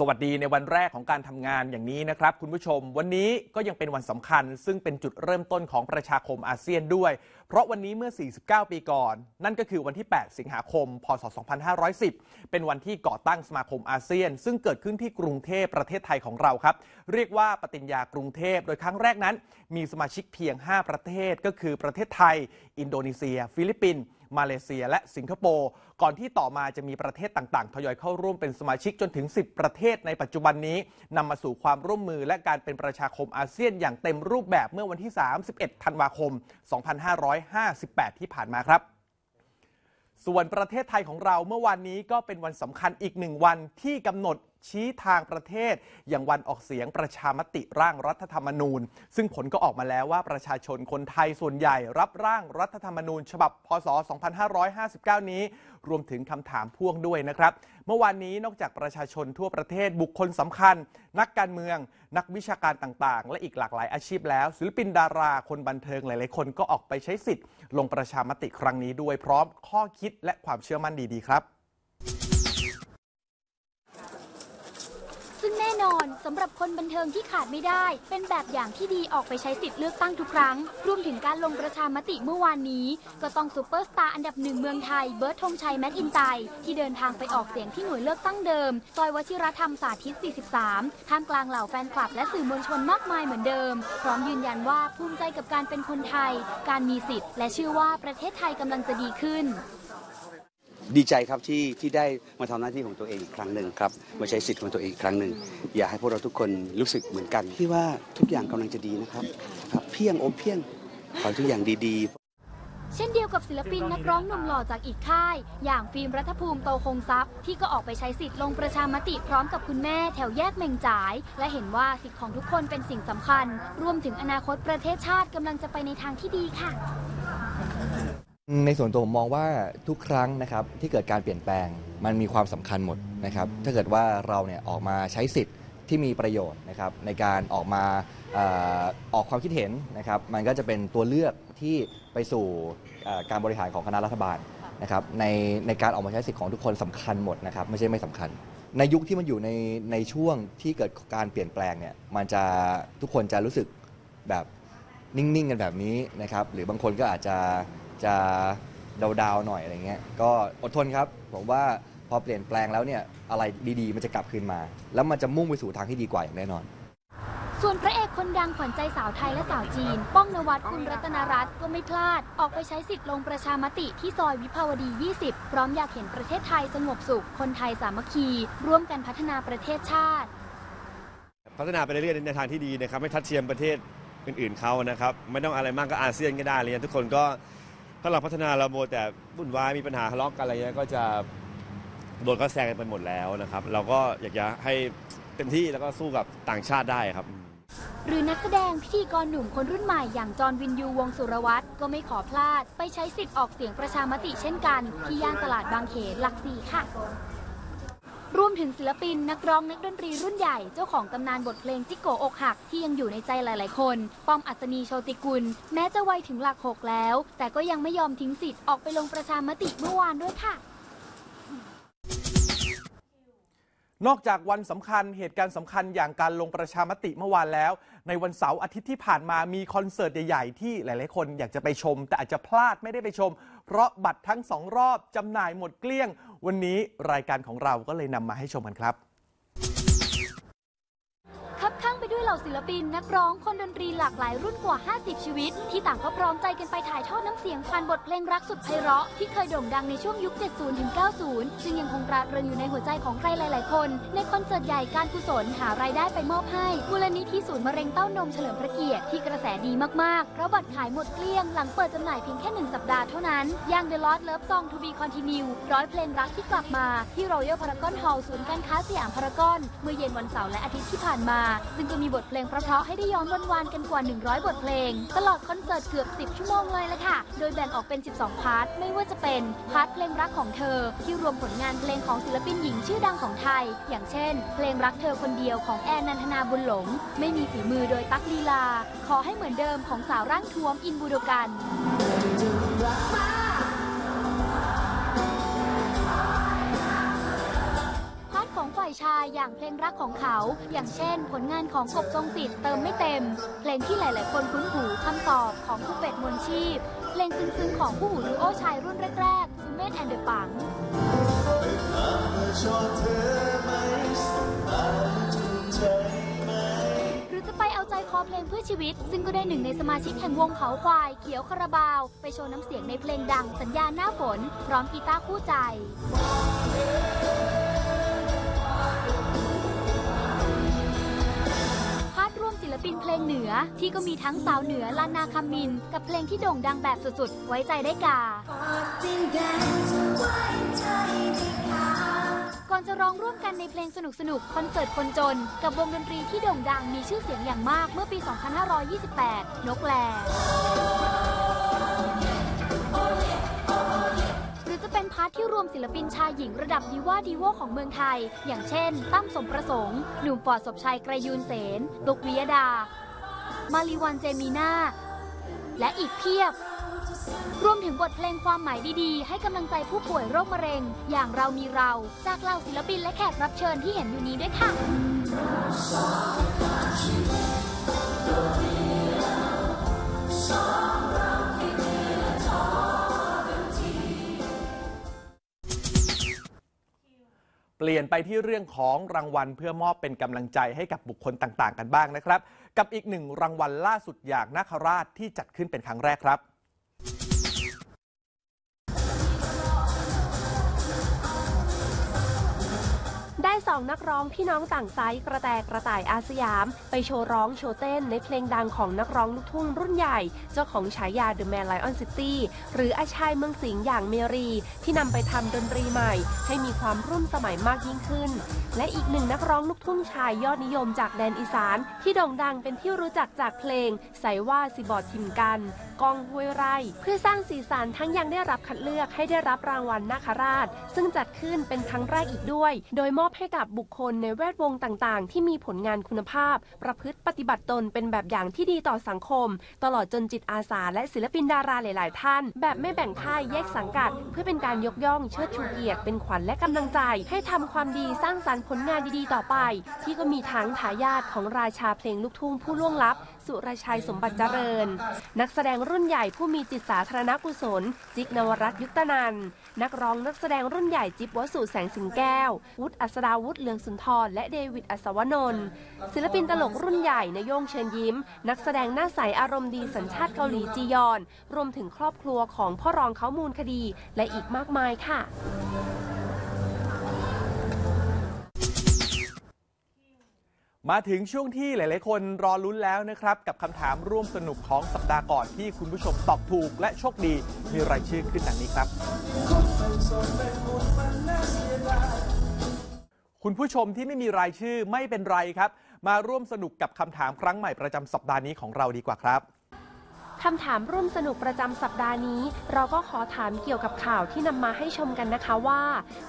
สวัสดีในวันแรกของการทำงานอย่างนี้นะครับ คุณผู้ชม วันนี้ก็ยังเป็นวันสำคัญ ซึ่งเป็นจุดเริ่มต้นของประชาคมอาเซียนด้วย เพราะวันนี้เมื่อ 49 ปีก่อน นั่นก็คือวันที่ 8 สิงหาคม พศ 2510 เป็นวันที่ก่อตั้งสมาคมอาเซียน ซึ่งเกิดขึ้นที่กรุงเทพประเทศไทยของเราครับ เรียกว่าปฏิญญากรุงเทพ โดยครั้งแรกนั้น มีสมาชิกเพียง 5 ประเทศก็คือประเทศไทย อินโดนีเซีย ฟิลิปปินส์มาเลเซีย และสิงคโปร์ก่อนที่ต่อมาจะมีประเทศต่างๆ ทยอยเข้าร่วมเป็นสมาชิกจนถึง 10 ประเทศในปัจจุบันนี้นำมาสู่ความร่วมมือและการเป็นประชาคมอาเซียนอย่างเต็มรูปแบบเมื่อวันที่ 31 ธันวาคม 2558 ที่ผ่านมาครับส่วนประเทศไทยของเราเมื่อวานนี้ก็เป็นวันสำคัญอีกหนึ่งวันที่กำหนดชี้ทางประเทศ อย่างวันออกเสียงประชามติร่างรัฐธรรมนูญ ซึ่งผลก็ออกมาแล้วว่าประชาชนคนไทยส่วนใหญ่รับร่างรัฐธรรมนูญ ฉบับพศ 2559 นี้ รวมถึงคำถามพ่วงด้วยนะครับ เมื่อวานนี้นอกจากประชาชนทั่วประเทศบุคคลสำคัญ นักการเมือง นักวิชาการต่างๆ และอีกหลากหลายอาชีพแล้ว ศิลปินดาราคนบันเทิงหลายๆ คนก็ออกไปใช้สิทธิ์ ลงประชามติครั้งนี้ด้วยพร้อมข้อคิดและความเชื่อมั่นดีๆครับ นอนสำหรับคนบันเทิงที่ขาดไม่ได้ เป็นแบบอย่างที่ดีออกไปใช้สิทธิ์เลือกตั้งทุกครั้ง รวมถึงการลงประชามติเมื่อวานนี้ ก็ต้องซูเปอร์สตาร์อันดับหนึ่งเมืองไทยเบิร์ตธงชัยแมคอินไตย์ที่เดินทางไปออกเสียงที่หน่วยเลือกตั้งเดิม ซอยวชิรธรรมสาธิต 43 ท่ามกลางเหล่าแฟนคลับและสื่อมวลชนมากมายเหมือนเดิม พร้อมยืนยันว่าภูมิใจกับการเป็นคนไทย การมีสิทธิ์ และเชื่อว่าประเทศไทยกำลังจะดีขึ้น ดีใจครับที่ที่ได้มาทำหน้าที่ของตัวเองอีกครั้งหนึ่งครับมาใช้สิทธิ์ของตัวเองอีกครั้งหนึ่งอยากให้พวกเราทุกคนรู้สึกเหมือนกันที่ว่าทุกอย่างกำลังจะดีนะครับครับเพียงโอเพียงขอทุกอย่างดีๆเช่นเดียวกับศิลปินนักร้องหนุ่มหล่อจากอีกค่าย อย่างฟิล์มรัฐภูมิโตคงทรัพย์ที่ก็ออกไปใช้สิทธิ์ลงประชามติพร้อมกับคุณแม่แถวแยกเมงจ่าย และเห็นว่าสิทธิ์ของทุกคนเป็นสิ่งสำคัญ รวมถึงอนาคตประเทศชาติกำลังจะไปในทางที่ดีค่ะ ในส่วนตัวผมมองว่าทุกครั้งนะครับที่เกิดการเปลี่ยนแปลงมันมีความสำคัญหมดนะครับถ้าเกิดว่าเราเนี่ยออกมาใช้สิทธิ์ที่มีประโยชน์นะครับในการออกมาออกความคิดเห็นนะครับมันก็จะเป็นตัวเลือกที่ไปสู่การบริหารของคณะรัฐบาลนะครับในในการออกมาใช้สิทธิ์ของทุกคนสำคัญหมดนะครับไม่ใช่ไม่สำคัญ ในยุคที่มันอยู่ในในช่วงที่เกิดการเปลี่ยนแปลงเนี่ยมันจะทุกคนจะรู้สึกแบบนิ่งๆกันแบบนี้นะครับหรือบางคนก็อาจจะ จะดาวๆหน่อยอะไรเงี้ยก็อดทนครับผมว่าพอเปลี่ยนแปลงแล้วเนี่ยอะไรดีๆ มันจะกลับคืนมา แล้วมันจะมุ่งไปสู่ทางที่ดีกว่าอย่างแน่นอน ส่วนพระเอกคนดังขวัญใจสาวไทยและสาวจีน ป้องนวัดกุลรัตนรัตน์ก็ไม่พลาด ออกไปใช้สิทธิ์ลงประชามติที่ซอยวิภาวดี 20 พร้อมอยากเห็นประเทศไทยสงบสุข คนไทยสามัคคี ร่วมกันพัฒนาประเทศชาติ พัฒนาไปเรื่อยๆในทางที่ดีนะครับไม่ทัดเทียมประเทศอื่นๆเขานะครับ ไม่ต้องอะไรมากก็อาเซียนก็ได้อะไรเงี้ยทุกคนก็ ถ้าเราพัฒนาเราโมวแต่วุ่นวายมีปัญหาทะเลาะกันอะไรเงี้ยก็จะโดนก็แซงกันไปหมดแล้วนะครับ เราก็อยากจะให้เต็มที่แล้วก็สู้กับต่างชาติได้ครับ หรือนักแสดงพิธีกรหนุ่มคนรุ่นใหม่อย่างจอห์นวินยูวงศ์สุรวัตรก็ไม่ขอพลาด ไปใช้สิทธิ์ออกเสียงประชามติเช่นกัน ที่ย่านตลาดบางเขนหลักสี่ค่ะ รวมถึงศิลปินนักร้องนักดนตรีรุ่นใหญ่เจ้าของตำนานบทเพลงจิกโกอกหักที่ยังอยู่ในใจหลาย ๆ คน ป้อมอัศนีโชติกุล แม้จะวัยถึงหลักหกแล้ว แต่ก็ยังไม่ยอมทิ้งสิทธิ์ออกไปลงประชามติเมื่อวานด้วยค่ะ นอกจากวันสำคัญเหตุการณ์สำคัญอย่างการลงประชามติเมื่อวานแล้ว ในวันเสาร์อาทิตย์ที่ผ่านมามีคอนเสิร์ตใหญ่ๆ ที่หลายๆคนอยากจะไปชม แต่อาจจะพลาดไม่ได้ไปชม เพราะบัตรทั้งสองรอบจำหน่ายหมดเกลี้ยง วันนี้รายการของเราก็เลยนำมาให้ชมกันครับ เหล่าศิลปิน นักร้องคนดนตรีหลากหลายรุ่นกว่า 50 ชีวิต ที่ต่างก็พร้อมใจกันไปถ่ายทอดน้ำเสียงผ่านบทเพลงรักสุดไพเราะ ที่เคยโด่งดังในช่วงยุค 70 ถึง 90 ซึ่งยังคงตราตรึงอยู่ในหัวใจของใครหลาย ๆ คน ในคอนเสิร์ตใหญ่การกุศลหารายได้ไปมอบให้มูลนิธิศูนย์มะเร็งเต้านมเฉลิมพระเกียรติที่กระแสดีมาก ๆ เพราะบัตรขายหมดเกลี้ยงหลังเปิดจำหน่ายเพียงแค่หนึ่งสัปดาห์เท่านั้นย่าง The Lost Love Song to be Continue ร้อยเพลงรักที่กลับมาที่ Royal Paragon Hall ศูนย์การค้าสยามพารากอนเมื่อเย็นวันเสาร์และอาทิตย์ที่ผ่านมา ซึ่งก็มีบทเพลงเพราะๆให้ได้ย้อนวันวานๆกันกว่า 100 บทเพลง ตลอดคอนเสิร์ตเกือบ 10 ชั่วโมงเลยละค่ะ โดยแบ่งออกเป็น 12 part ไม่ว่าจะเป็น part เพลงรักของเธอ ที่รวมผลงานเพลงของศิลปินหญิงชื่อดังของไทย อย่างเช่น เพลงรักเธอคนเดียวของแอนนันทนาบุญหลง ไม่มีฝีมือโดยตั๊กลีลา ขอให้เหมือนเดิมของสาวร่างท้วมอินบูโดกัน อย่างเพลงรักของเขา อย่างเช่น ผลงานของกบทรงสิทธิ์เติมไม่เต็ม เพลงที่หลาย ๆ คนคุ้นหูคำตอบของผู้เป็ดมนชีพ เพลงซึ้ง ๆ ของผู้หูดูโอชายรุ่นแรกๆซูเมนแอนเดอร์ปังหรือจะไปเอาใจคอเพลงเพื่อชีวิต ซึ่งก็ได้หนึ่งในสมาชิกแห่งวงเขาควาย เขียวคาราบาว ไปโชว์น้ำเสียงในเพลงดังสัญญาณหน้าฝน พร้อมกีตาร์คู่ใจ ลปินเพลงเหนือ ที่ก็มีทั้งสาวเหนือลานาคามิน กับเพลงที่โด่งดังแบบสุดๆ ไว้ใจได้กา ก่อนจะร้องร่วมกันในเพลงสนุกๆคอนเสิร์ตคนจน กับวงดนตรีที่โด่งดังมีชื่อเสียงอย่างมากเมื่อปี 2528 นกแล ศิลปินชายหญิงระดับดีว่าดีโวของเมืองไทย อย่างเช่น ตั้มสมประสงค์ หนุ่มฟอร์ดศพชัยไกรยูนเสนตุกวิยดา มาริวันเจมีนาและอีกเพียบ รวมถึงบทเพลงความหมายดีๆ ให้กำลังใจผู้ป่วยโรคมะเร็ง อย่างเรามีเรา จากเหล่าศิลปินและแขกรับเชิญที่เห็นอยู่นี้ด้วยค่ะ เปลี่ยนไปที่เรื่องของรางวัลเพื่อมอบเป็นกำลังใจให้กับบุคคลต่างๆ กันบ้างนะครับ กับอีกหนึ่งรางวัลล่าสุดอย่างนาคราชที่จัดขึ้นเป็นครั้งแรกครับ สองนักร้องพี่น้องต่างไซส์กระแตกระต่ายอาสยาม ไปโชว์ร้องโชว์เต้นในเพลงดังของนักร้องลูกทุ่งรุ่นใหญ่ เจ้าของฉายา The Man Lion City หรืออาชายเมืองสิงห์อย่างเมรี ที่นำไปทำดนตรีใหม่ ให้มีความรุ่นสมัยมากยิ่งขึ้น และอีกหนึ่งนักร้องลูกทุ่งชายยอดนิยมจากแดนอีสาน ที่โด่งดังเป็นที่รู้จักจากเพลงใส่ว่าสิบอดทิมกันกองห้วยไร่ เพื่อสร้างสีสันทั้งยังได้รับคัดเลือกให้ได้รับรางวัลนาคราช ซึ่งจัดขึ้นเป็นครั้งแรกอีกด้วย โดยมอบให้กับบุคคลในแวดวงต่างๆ ที่มีผลงานคุณภาพ ประพฤติปฏิบัติตนเป็นแบบอย่างที่ดีต่อสังคม ตลอดจนจิตอาสาและศิลปินดาราหลาย ๆ ท่าน แบบไม่แบ่งค่ายแยกสังกัด เพื่อเป็นการยกย่องเชิดชูเกียรติเป็นขวัญและกำลังใจ ให้ทำความดีสร้างสรรค์ผลงานดี ๆ ต่อไป ที่ก็มีทั้งทายาทของราชาเพลงลูกทุ่งผู้ล่วงลับ สุรชัยสมบัติเจริญ นักแสดงรุ่นใหญ่ผู้มีจิตสาธารณกุศล จิกนวรัตน์ยุตนันนักร้องนักแสดงรุ่นใหญ่จิ๊บวสุแสงสิงแก้ว วุฒิอัศดาวุฒิเหลืองสุนทร และเดวิดอัศวนนท์ศิลปินตลกรุ่นใหญ่นายโยงเชิญยิ้ม นักแสดงหน้าใสอารมณ์ดีสัญชาติเกาหลีจียอน รวมถึงครอบครัวของพ่อรองเขามูลคดี และอีกมากมายค่ะ มาถึงช่วงที่หลาย ๆ คนรอลุ้นแล้วนะครับ กับคำถามร่วมสนุกของสัปดาห์ก่อนที่คุณผู้ชมตอบถูกและโชคดีมีรายชื่อขึ้นดังนี้ครับ คุณผู้ชมที่ไม่มีรายชื่อไม่เป็นไรครับ มาร่วมสนุกกับคำถามครั้งใหม่ประจำสัปดาห์นี้ของเราดีกว่าครับ คำถามร่วมสนุกประจำสัปดาห์นี้ เราก็ขอถามเกี่ยวกับข่าวที่นำมาให้ชมกันนะคะว่า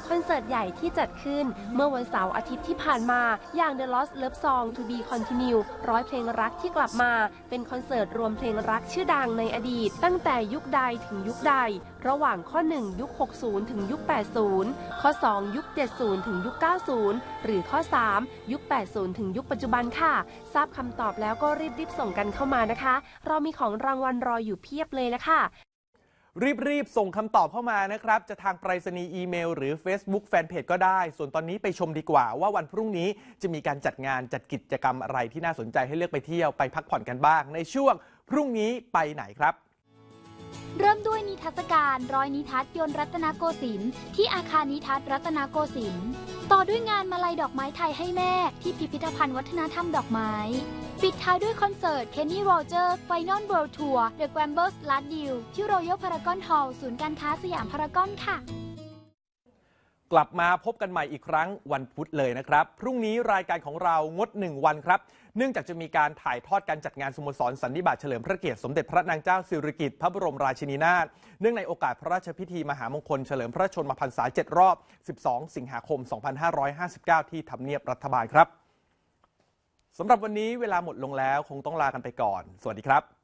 คอนเสิร์ตใหญ่ที่จัดขึ้นเมื่อวันเสาร์อาทิตย์ที่ผ่านมา อย่าง The Lost Love Song To Be Continue ร้อยเพลงรักที่กลับมา เป็นคอนเสิร์ตรวมเพลงรักชื่อดังในอดีต ตั้งแต่ยุคใดถึงยุคใด ระหว่างข้อ 1 ยุค 60 ถึงยุค 80 ข้อ 2 ยุค 70 ถึงยุค 90 หรือข้อ 3 ยุค 80 ถึงยุคปัจจุบันค่ะ ทราบคำตอบแล้วก็รีบๆส่งกันเข้ามานะคะ เรามีของรางวัลรออยู่เพียบเลยละค่ะ รีบๆ ส่งคำตอบเข้ามานะครับ จะทางไปรษณีย์อีเมล หรือ Facebook Fanpage ก็ได้ ส่วนตอนนี้ไปชมดีกว่า ว่าวันพรุ่งนี้จะมีการจัดงานจัดกิจกรรมอะไรที่น่าสนใจให้เลือกไปเที่ยวไปพักผ่อนกันบ้าง ในช่วงพรุ่งนี้ไปไหนครับเริ่มด้วยนิทรรศการร้อยนิทัศน์ยนต์รัตนโกสินทร์ที่อาคารนิทัศน์รัตนโกสินทร์ต่อด้วยงานมาลัยดอกไม้ไทยให้แม่ ที่พิพิธภัณฑ์วัฒนธรรมดอกไม้ ปิดท้ายด้วยคอนเสิร์ต Kenny Rogers Final World Tour The Gamblers Last Deal ที่ Royal Paragon Hall ศูนย์การค้าสยามพารากอนค่ะ กลับมาพบกันใหม่อีกครั้งวันพุธเลยนะครับ พรุ่งนี้รายการของเรางด 1 วันครับ เนื่องจากจะมีการถ่ายทอดการจัดงานสโมสรสันนิบาตเฉลิมพระเกียรติสมเด็จพระนางเจ้าสิริกิติ์พระบรมราชินีนาถ เนื่องในโอกาสพระราชพิธีมหามงคลเฉลิมพระชนมพรรษา 7 รอบ 12 สิงหาคม 2559 ที่ทำเนียบรัฐบาลครับ สำหรับวันนี้เวลาหมดลงแล้วคงต้องลากันไปก่อน สวัสดีครับ